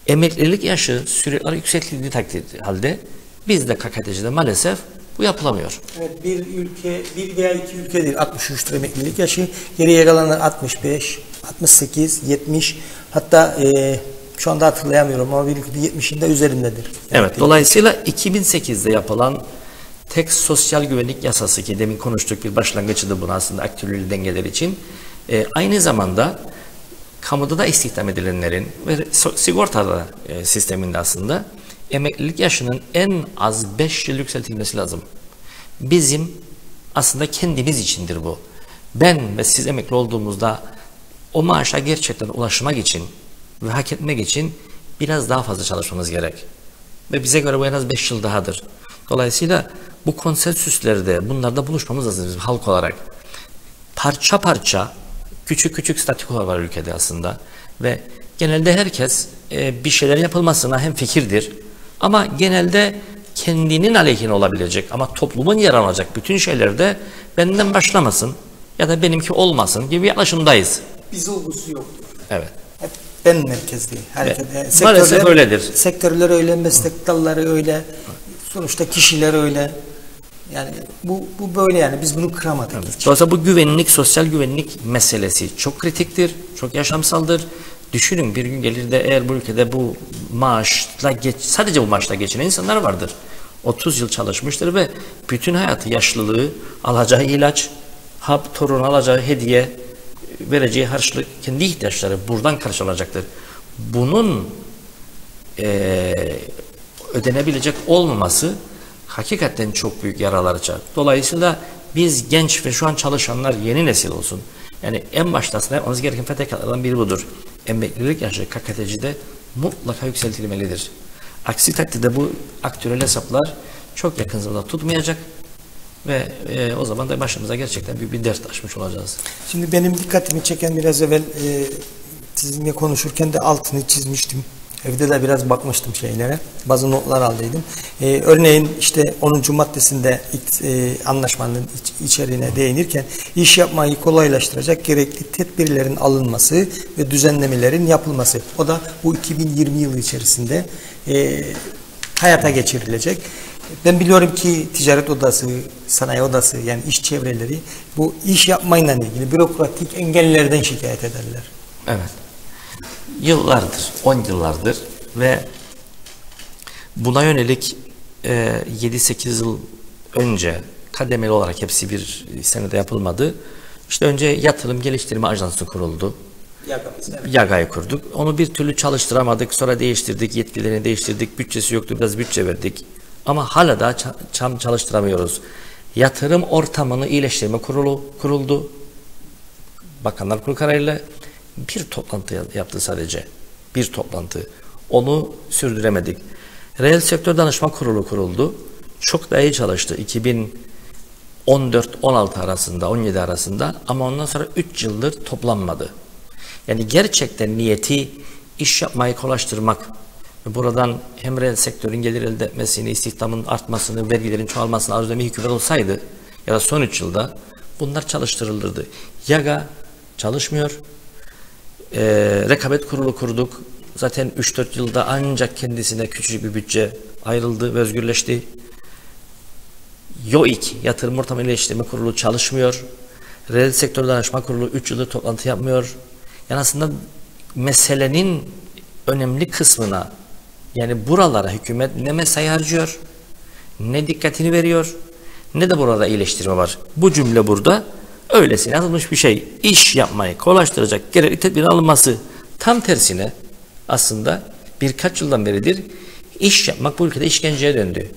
emeklilik yaşı sürekli yükseltildiği takdir halde bizde KKTC'de maalesef bu yapılamıyor. Evet, bir ülke, bir veya iki ülkedir 63 emeklilik yaşı. Geriye kalanlar 65, 68, 70 hatta e, şu anda hatırlayamıyorum ama bir ülkede 70'in de üzerindedir. Evet, dolayısıyla 2008'de yapılan tek sosyal güvenlik yasası ki demin konuştuk bir başlangıçtı bunu aslında aktüel dengeler için. E, aynı zamanda kamuda da istihdam edilenlerin ve so- sigorta e, sisteminde aslında emeklilik yaşının en az 5 yıl yükseltilmesi lazım. Bizim aslında kendimiz içindir bu. Ben ve siz emekli olduğumuzda o maaşa gerçekten ulaşmak için ve hak etmek için biraz daha fazla çalışmamız gerek. Ve bize göre bu en az 5 yıl dahadır. Dolayısıyla bu konsensüslerde bunlarda buluşmamız lazım bizim halk olarak. Parça parça küçük küçük statikolar var ülkede aslında ve genelde herkes e, bir şeyler yapılmasına hem fikirdir ama genelde kendinin aleyhine olabilecek ama toplumun yararlanacak bütün şeylerde benden başlamasın ya da benimki olmasın gibi yaklaşımdayız. Biz olgusu yoktur. Evet. Ben merkezli. Hareket, Evet. Maalesef öyledir. Sektörler öyle, meslek dalları öyle, sonuçta kişiler öyle. Yani bu, bu böyle yani biz bunu kıramadık hiç. Dolayısıyla bu güvenlik, sosyal güvenlik meselesi çok kritiktir, çok yaşamsaldır. Düşünün bir gün gelir de eğer bu ülkede bu maaşla geç, sadece bu maaşla geçinen insanlar vardır. 30 yıl çalışmıştır ve bütün hayatı yaşlılığı, alacağı ilaç, hap, torun alacağı hediye, vereceği harçlık, kendi ihtiyaçları buradan karşılanacaktır. Bunun eee, ödenebilecek olmaması hakikaten çok büyük yaralar açar. Dolayısıyla biz genç ve şu an çalışanlar yeni nesil olsun. Yani en başta aslında yapmamız gereken fedakarlardan biri budur. Emeklilik yaşı KKTC'de mutlaka yükseltilmelidir. Aksi takdirde bu aktüel hesaplar çok yakın zamanda tutmayacak ve e, o zaman da başımıza gerçekten büyük bir dert açmış olacağız. Şimdi benim dikkatimi çeken biraz evvel e, sizinle konuşurken de altını çizmiştim. Evde de biraz bakmıştım şeylere. Bazı notlar aldıydım. Ee, örneğin işte 10. maddesinde e, anlaşmanın iç, içeriğine değinirken iş yapmayı kolaylaştıracak gerekli tedbirlerin alınması ve düzenlemelerin yapılması. O da bu 2020 yılı içerisinde e, hayata geçirilecek. Ben biliyorum ki ticaret odası, sanayi odası yani iş çevreleri bu iş yapmayla ilgili bürokratik engellerden şikayet ederler. Evet. Yıllardır, 10 yıllardır ve buna yönelik e, 7-8 yıl önce kademeli olarak hepsi bir senede yapılmadı. İşte önce yatırım geliştirme ajansı kuruldu. Yaga'yı kurduk. Onu bir türlü çalıştıramadık. Sonra değiştirdik. Yetkilerini değiştirdik. Bütçesi yoktu. Biraz bütçe verdik. Ama hala da çam çalıştıramıyoruz. Yatırım ortamını iyileştirme kurulu kuruldu. Bakanlar Kurulu kararıyla bir toplantı yaptı sadece. Bir toplantı. Onu sürdüremedik. Reel sektör danışma kurulu kuruldu. Çok da iyi çalıştı. 2014-16 arasında, 17 arasında ama ondan sonra 3 yıldır toplanmadı. Yani gerçekten niyeti iş yapmayı kolaştırmak, buradan hem reel sektörün gelir elde etmesini, istihdamın artmasını, vergilerin çoğalmasını arzu etmeyi hükümet olsaydı ya da son 3 yılda bunlar çalıştırılırdı. YAGA çalışmıyor. Ee, rekabet kurulu kurduk. Zaten 3-4 yılda ancak kendisine küçük bir bütçe ayrıldı ve özgürleşti. YOİK, Yatırım Ortamı İyileştirme Kurulu çalışmıyor. Reel Sektör Danışma Kurulu 3 yıldır toplantı yapmıyor. Yani aslında meselenin önemli kısmına yani buralara hükümet ne mesai harcıyor, ne dikkatini veriyor, ne de burada iyileştirme var. Bu cümle burada öylesine yazılmış bir şey. İş yapmayı kolaylaştıracak gerekli tedbirin alınması tam tersine aslında birkaç yıldan beridir iş yapmak bu ülkede işkenceye döndü.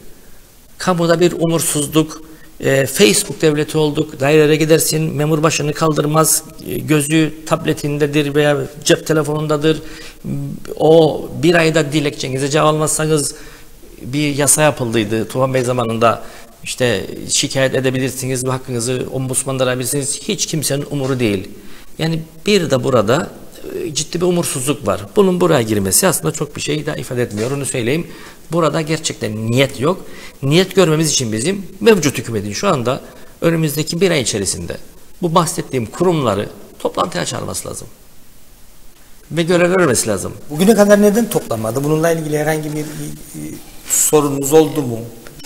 Kamuda bir umursuzluk, e, Facebook devleti olduk. Dairelere gidersin, memur başını kaldırmaz, e, gözü tabletindedir veya cep telefonundadır. O bir ayda dilekçenize cevap almazsanız bir yasa yapıldıydı Tuhan Bey zamanında. İşte şikayet edebilirsiniz, hakkınızı ombudsmandan arayabilirsiniz. Hiç kimsenin umuru değil. Yani bir de burada ciddi bir umursuzluk var. Bunun buraya girmesi aslında çok bir şey daha ifade etmiyor. Onu söyleyeyim. Burada gerçekten niyet yok. Niyet görmemiz için bizim mevcut hükümetin şu anda önümüzdeki bir ay içerisinde bu bahsettiğim kurumları toplantıya çağırması lazım. Ve görev vermesi lazım. Bugüne kadar neden toplanmadı? Bununla ilgili herhangi bir sorunuz oldu mu?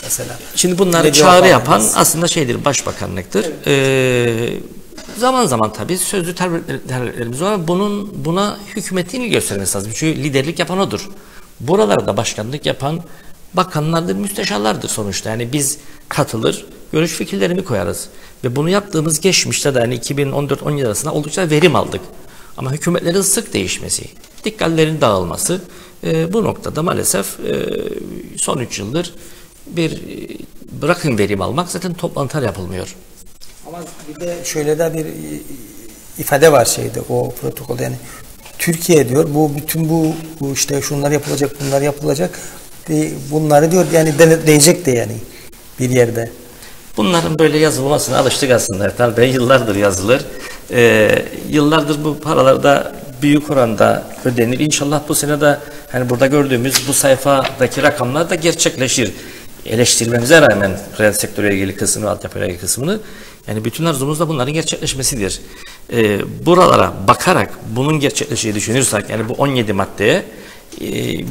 Mesela. Şimdi bunları çağrı yapan aslında şeydir, başbakanlıktır. Evet. Ee, Zaman zaman tabii sözlü tercihlerimiz var. Bunun buna hükümetin göstermesi lazım. Çünkü liderlik yapan odur. Buralarda başkanlık yapan bakanlardır, müsteşarlardır sonuçta. Yani biz katılır, görüş fikirlerimi koyarız. Ve bunu yaptığımız geçmişte de yani 2014-17 arasında oldukça verim aldık. Ama hükümetlerin sık değişmesi, dikkatlerin dağılması e, bu noktada maalesef e, son 3 yıldır bir e, bırakın verim almak zaten toplantılar yapılmıyor. Ama bir de şöyle de bir ifade var şeyde o protokolde yani Türkiye diyor bu bütün bu, işte şunlar yapılacak bunlar yapılacak bunları diyor yani deneyecek de yani bir yerde. Bunların böyle yazılmasına alıştık aslında Ertal Bey. Yıllardır yazılır. Ee, yıllardır bu paralar da büyük oranda ödenir. İnşallah bu sene de hani burada gördüğümüz bu sayfadaki rakamlar da gerçekleşir. Eleştirmemize rağmen reel sektöre ilgili kısmını, altyapıyla ilgili kısmını yani bütün arzumuz da bunların gerçekleşmesidir. Ee, buralara bakarak bunun gerçekleşeceği düşünürsek yani bu 17 maddeye e,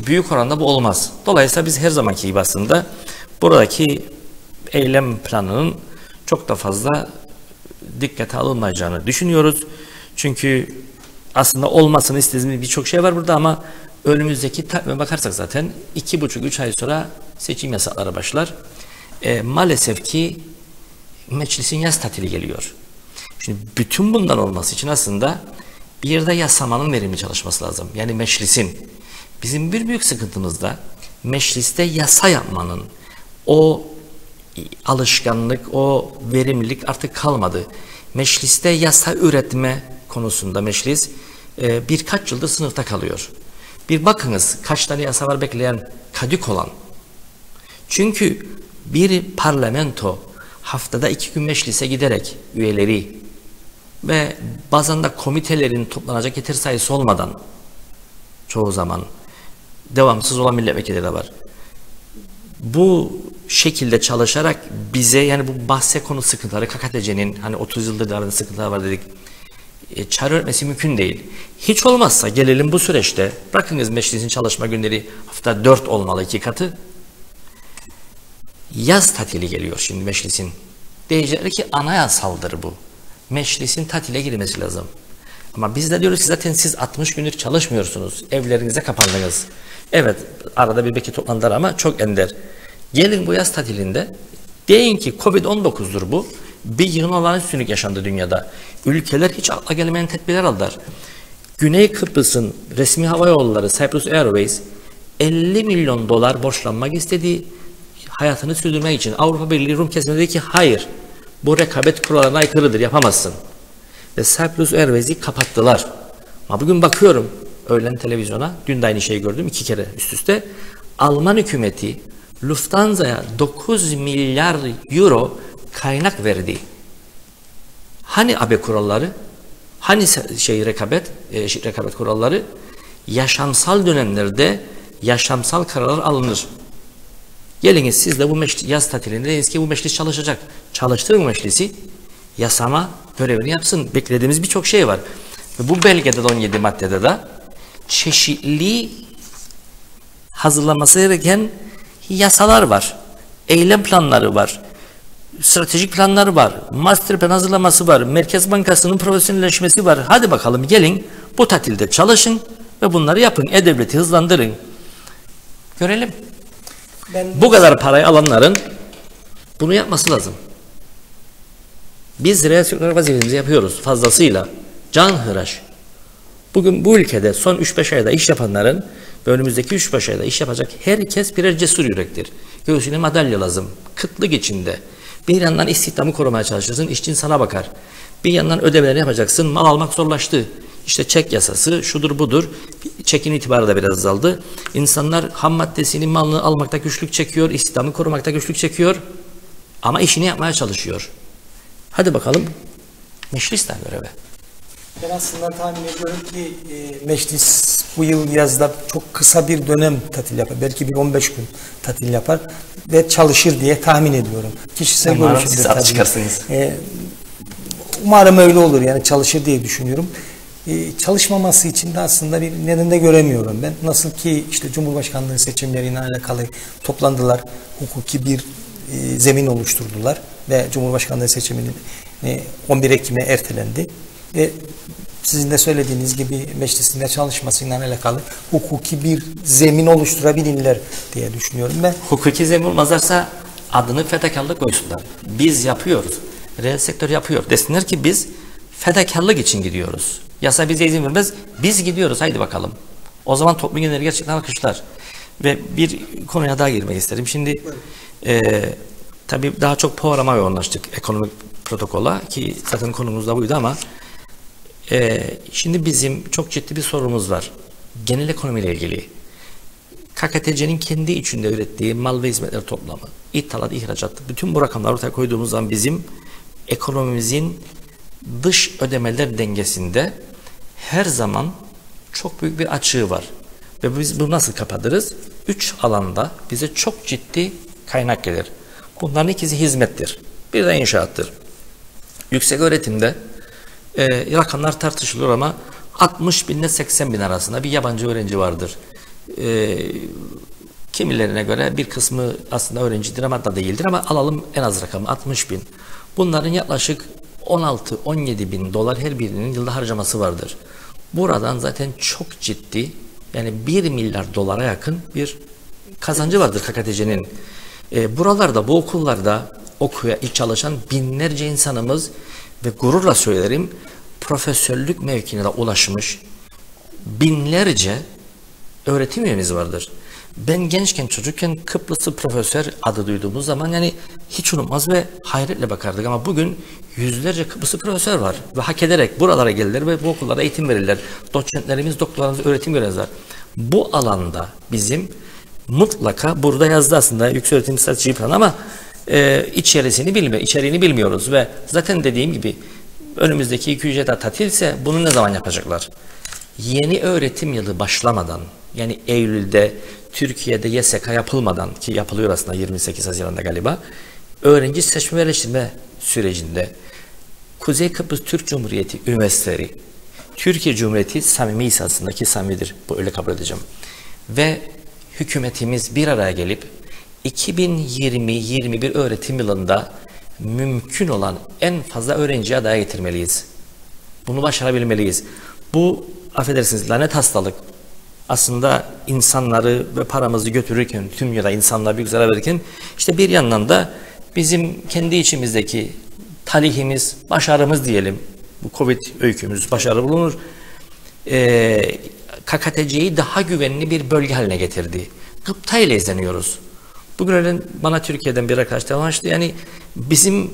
büyük oranda bu olmaz. Dolayısıyla biz her zamanki gibi aslında buradaki eylem planının çok da fazla dikkate alınmayacağını düşünüyoruz. Çünkü aslında olmasını istediğimiz birçok şey var burada ama önümüzdeki takvime bakarsak zaten iki buçuk üç ay sonra seçim yasakları başlar. E, maalesef ki meclisin yaz tatili geliyor. Şimdi bütün bundan olması için aslında bir yerde yasamanın verimli çalışması lazım. Yani meclisin. Bizim bir büyük sıkıntımız da mecliste yasa yapmanın o alışkanlık, o verimlilik artık kalmadı. Mecliste yasa üretme konusunda meclis e, birkaç yıldır sınıfta kalıyor. Bir bakınız kaç tane yasa var bekleyen kadük olan. Çünkü bir parlamento haftada iki gün meclise giderek üyeleri ve bazen de komitelerin toplanacak yeter sayısı olmadan çoğu zaman devamsız olan milletvekilleri de var. Bu şekilde çalışarak bize yani bu bahse konu sıkıntıları KKTC'nin hani 30 yıldır arada sıkıntılar var dedik e, çare öğretmesi mümkün değil. Hiç olmazsa gelelim bu süreçte bırakınız meclisin çalışma günleri hafta 4 olmalı iki katı. Yaz tatili geliyor şimdi meclisin. Diyecekler ki anayasaldır bu. Meclisin tatile girmesi lazım. Ama biz de diyoruz ki zaten siz 60 gündür çalışmıyorsunuz. Evlerinize kapandınız. Evet arada bir belki toplandılar ama çok ender. Gelin bu yaz tatilinde deyin ki Covid-19'dur bu. Bir yığın olağanüstülük yaşandı dünyada. Ülkeler hiç akla gelmeyen tedbirler aldılar. Güney Kıbrıs'ın resmi hava yolları Cyprus Airways 50 milyon dolar borçlanmak istediği hayatını sürdürmek için Avrupa Birliği Rum kesiminde dedi ki hayır bu rekabet kurallarına aykırıdır yapamazsın. Ve Cyprus Airways'i kapattılar. Ama bugün bakıyorum öğlen televizyona dün de aynı şeyi gördüm iki kere üst üste. Alman hükümeti Lufthansa'ya 9 milyar euro kaynak verdi. Hani AB kuralları? Hani şey rekabet, e, rekabet kuralları? Yaşamsal dönemlerde yaşamsal kararlar alınır. Geliniz siz de bu meclis, yaz tatilinde deyiz ki bu meclis çalışacak. Çalıştırın meclisi yasama görevini yapsın. Beklediğimiz birçok şey var. Ve bu belgede de 17 maddede de çeşitli hazırlanması gereken yasalar var. Eylem planları var. Stratejik planları var. Master plan hazırlaması var. Merkez Bankası'nın profesyonelleşmesi var. Hadi bakalım gelin bu tatilde çalışın ve bunları yapın. E-Devleti hızlandırın. Görelim. Ben... Bu kadar parayı alanların bunu yapması lazım. Biz reel vazifemizi yapıyoruz fazlasıyla. Can hıraş. Bugün bu ülkede son 3-5 ayda iş yapanların ve önümüzdeki 3-5 ayda iş yapacak herkes birer cesur yürektir. Göğsüne madalya lazım. Kıtlık içinde. Bir yandan istihdamı korumaya çalışırsın, işçin sana bakar. Bir yandan ödemelerini yapacaksın, mal almak zorlaştı. İşte çek yasası, şudur budur. Çekin itibarı da biraz azaldı. İnsanlar ham maddesini, malını almakta güçlük çekiyor, istihdamı korumakta güçlük çekiyor. Ama işini yapmaya çalışıyor. Hadi bakalım meclisten göreve. Ben aslında tahmin ediyorum ki e, meclis bu yıl yazda çok kısa bir dönem tatil yapar. Belki bir 15 gün tatil yapar ve çalışır diye tahmin ediyorum. Kişisel umarım görüşümdür siz tabii. çıkarsınız. E, umarım öyle olur yani çalışır diye düşünüyorum. E, çalışmaması için de aslında bir neden de göremiyorum ben. Nasıl ki işte Cumhurbaşkanlığı seçimleriyle alakalı toplandılar, hukuki bir e, zemin oluşturdular ve Cumhurbaşkanlığı seçiminin 11 e, Ekim'e ertelendi. Ve sizin de söylediğiniz gibi meclisinde çalışmasıyla alakalı hukuki bir zemin oluşturabilirler diye düşünüyorum ben. Hukuki zemin olmazlarsa adını fedakarlık koysunlar. Biz yapıyoruz. Reel sektör yapıyor. Desinler ki biz fedakarlık için gidiyoruz. Yasa bize izin vermez. Biz gidiyoruz. Haydi bakalım. O zaman toplum geneli gerçekten alkışlar. Ve bir konuya daha girmek isterim. Şimdi e, tabii daha çok programa yoğunlaştık. Ekonomik protokola ki zaten konumuz da buydu ama ee, şimdi bizim çok ciddi bir sorumuz var. Genel ekonomiyle ilgili. KKTC'nin kendi içinde ürettiği mal ve hizmetler toplamı, ithalat, ihracat, bütün bu rakamları ortaya koyduğumuz zaman bizim ekonomimizin dış ödemeler dengesinde her zaman çok büyük bir açığı var. Ve biz bunu nasıl kapatırız? Üç alanda bize çok ciddi kaynak gelir. Bunların ikisi hizmettir. Bir de inşaattır. Yüksek öğretimde e, rakamlar tartışılıyor ama 60 bin ile 80 bin arasında bir yabancı öğrenci vardır. E, kimilerine göre bir kısmı aslında öğrencidir ama da değildir ama alalım en az rakamı 60 bin. Bunların yaklaşık 16-17 bin dolar her birinin yılda harcaması vardır. Buradan zaten çok ciddi yani 1 milyar dolara yakın bir kazancı vardır KKTC'nin. E, buralarda bu okullarda okuya çalışan binlerce insanımız ve gururla söylerim profesörlük mevkine de ulaşmış binlerce öğretim üyemiz vardır. Ben gençken çocukken Kıbrıslı profesör adı duyduğumuz zaman yani hiç unutmaz ve hayretle bakardık ama bugün yüzlerce Kıbrıslı profesör var ve hak ederek buralara gelirler ve bu okullarda eğitim verirler. Doçentlerimiz, doktorlarımız öğretim görevliler. Bu alanda bizim mutlaka burada yazdı aslında yüksek öğretim strateji planı ama e, içerisini bilmiyor, içeriğini bilmiyoruz ve zaten dediğim gibi önümüzdeki iki ücret tatilse bunu ne zaman yapacaklar? yeni öğretim yılı başlamadan yani Eylül'de Türkiye'de YSK yapılmadan ki yapılıyor aslında 28 Haziran'da galiba öğrenci seçme ve eleştirme sürecinde Kuzey Kıbrıs Türk Cumhuriyeti üniversiteleri Türkiye Cumhuriyeti samimi esasındaki samimidir. Bu öyle kabul edeceğim. Ve hükümetimiz bir araya gelip 2020-21 öğretim yılında mümkün olan en fazla öğrenciye adaya getirmeliyiz. Bunu başarabilmeliyiz. Bu affedersiniz lanet hastalık aslında insanları ve paramızı götürürken tüm dünyada insanlara büyük zarar verirken işte bir yandan da bizim kendi içimizdeki talihimiz, başarımız diyelim. Bu Covid öykümüz başarı bulunur. Ee, KKTC'yi daha güvenli bir bölge haline getirdi. Gıpta ile izleniyoruz. Bugün öyle bana Türkiye'den bir arkadaş danıştı. Yani bizim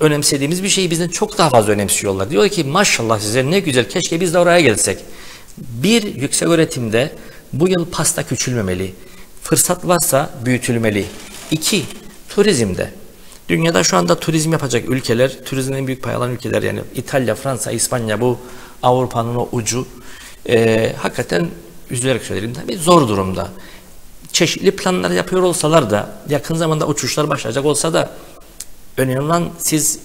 önemsediğimiz bir şeyi bizden çok daha fazla önemsiyorlar. Diyor ki maşallah size ne güzel keşke biz de oraya gelsek. Bir yüksek öğretimde bu yıl pasta küçülmemeli. Fırsat varsa büyütülmeli. İki, turizmde. Dünyada şu anda turizm yapacak ülkeler, turizmin en büyük pay alan ülkeler yani İtalya, Fransa, İspanya bu Avrupa'nın o ucu. E, hakikaten üzülerek söyleyeyim tabii zor durumda. Çeşitli planlar yapıyor olsalar da yakın zamanda uçuşlar başlayacak olsa da önemli olan siz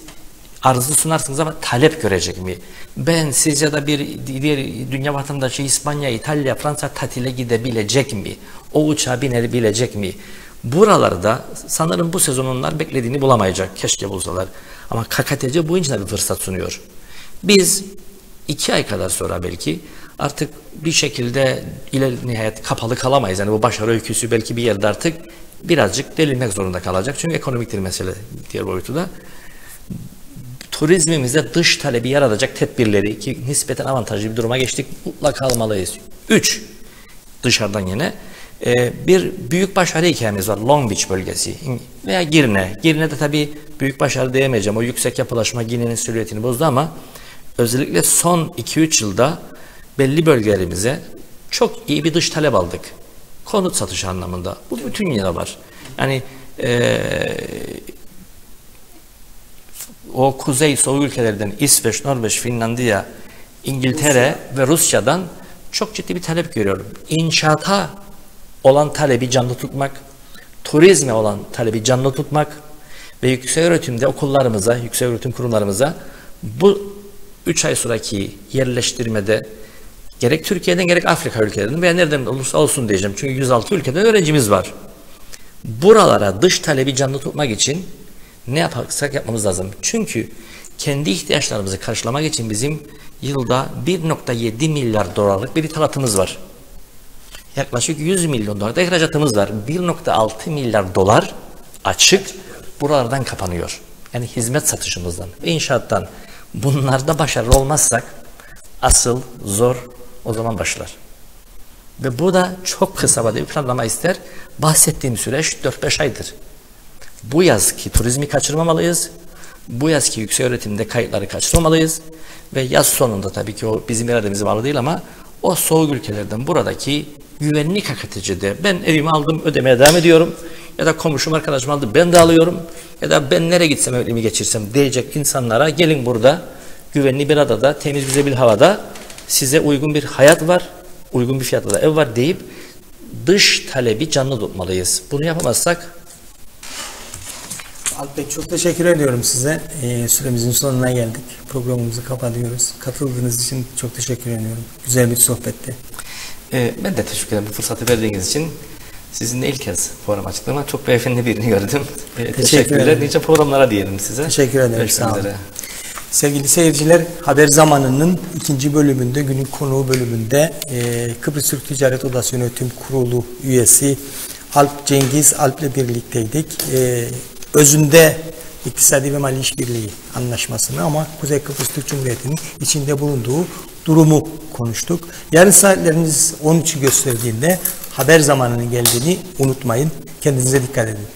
arzı sunarsınız ama talep görecek mi? Ben siz ya da bir diğer dünya vatandaşı İspanya, İtalya, Fransa tatile gidebilecek mi? O uçağa binebilecek mi? Buralarda sanırım bu sezon onlar beklediğini bulamayacak. Keşke bulsalar. Ama KKTC bu için bir fırsat sunuyor. Biz iki ay kadar sonra belki artık bir şekilde ile nihayet kapalı kalamayız. Yani bu başarı öyküsü belki bir yerde artık birazcık delinmek zorunda kalacak. Çünkü ekonomiktir mesele diğer boyutu da. Turizmimizde dış talebi yaratacak tedbirleri ki nispeten avantajlı bir duruma geçtik mutlaka almalıyız. Üç, dışarıdan yine e, bir büyük başarı hikayemiz var. Long Beach bölgesi veya Girne. Girne'de tabii büyük başarı diyemeyeceğim. O yüksek yapılaşma Girne'nin silüetini bozdu ama özellikle son 2-3 yılda belli bölgelerimize çok iyi bir dış talep aldık. Konut satışı anlamında. Bu bütün yere var. Yani e, o kuzey soğuk ülkelerden İsveç, Norveç, Finlandiya, İngiltere Rusya. ve Rusya'dan çok ciddi bir talep görüyorum. İnşaata olan talebi canlı tutmak, turizme olan talebi canlı tutmak ve yüksek öğretimde okullarımıza, yüksek öğretim kurumlarımıza bu 3 ay sonraki yerleştirmede gerek Türkiye'den gerek Afrika ülkelerinden veya nereden olursa olsun diyeceğim. Çünkü 106 ülkeden öğrencimiz var. Buralara dış talebi canlı tutmak için ne yaparsak yapmamız lazım. Çünkü kendi ihtiyaçlarımızı karşılamak için bizim yılda 1.7 milyar dolarlık bir ithalatımız var. Yaklaşık 100 milyon dolar da ihracatımız var. 1.6 milyar dolar açık buralardan kapanıyor. Yani hizmet satışımızdan inşaattan. Bunlarda başarılı olmazsak asıl zor o zaman başlar. Ve bu da çok kısa vadeli planlama ister. Bahsettiğim süreç 4-5 aydır. Bu yaz ki turizmi kaçırmamalıyız. Bu yaz ki yüksek öğretimde kayıtları kaçırmamalıyız. Ve yaz sonunda tabii ki o bizim irademize bağlı değil ama o soğuk ülkelerden buradaki güvenlik hakikaticide ben evimi aldım ödemeye devam ediyorum. Ya da komşum arkadaşım aldı ben de alıyorum. Ya da ben nereye gitsem ömrümü geçirsem diyecek insanlara gelin burada. Güvenli bir adada temiz güzel bir havada size uygun bir hayat var uygun bir fiyatta da ev var deyip dış talebi canlı tutmalıyız. Bunu yapamazsak Alp Bey çok teşekkür ediyorum size. Ee, süremizin sonuna geldik. Programımızı kapatıyoruz. Katıldığınız için çok teşekkür ediyorum. Güzel bir sohbetti. Ee, ben de teşekkür ederim bu fırsatı verdiğiniz için. Sizinle ilk kez program ama çok beyefendi birini gördüm. Ee, teşekkürler. Ederim. Nice programlara diyelim size. Teşekkür ederim. Görüşmek Sağ üzere. Sevgili seyirciler, Haber Zamanı'nın ikinci bölümünde, günün konuğu bölümünde e, Kıbrıs Türk Ticaret Odası Yönetim Kurulu üyesi Alp Cengiz Alp'le birlikteydik. E, özünde İktisadi ve Mali İşbirliği Anlaşması'nı ama Kuzey Kıbrıs Türk Cumhuriyeti'nin içinde bulunduğu durumu konuştuk. Yarın saatleriniz 13'ü gösterdiğinde haber zamanının geldiğini unutmayın. Kendinize dikkat edin.